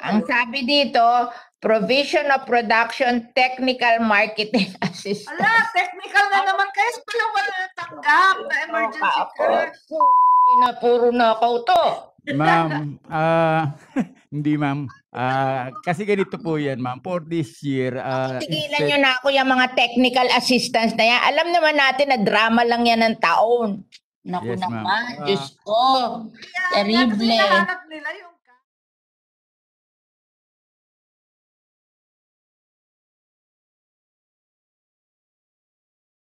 Ang sabi dito, provision of production technical marketing assistance. Ala, technical na naman kayo. Pala wala natanggap na emergency Ako, cash. ina, puro nakaw to. Ma'am, ah, hindi ma'am. Ah, kasi ganito po yan, ma'am. For this year, ah, Tigilan instead- nyo na ako yung mga technical assistance na yan. Alam naman natin na drama lang yan ng taon. Naku Yes, naman, Ah. Diyos ko. Terrible. hinahanap nila yung